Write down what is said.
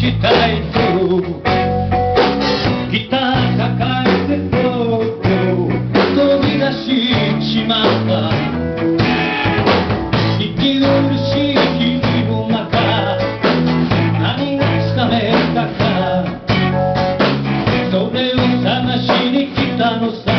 したいと北高い瀬戸を飛び出してしまった。息苦しい日々の中何がつかめたか。それを探しに来たのさ。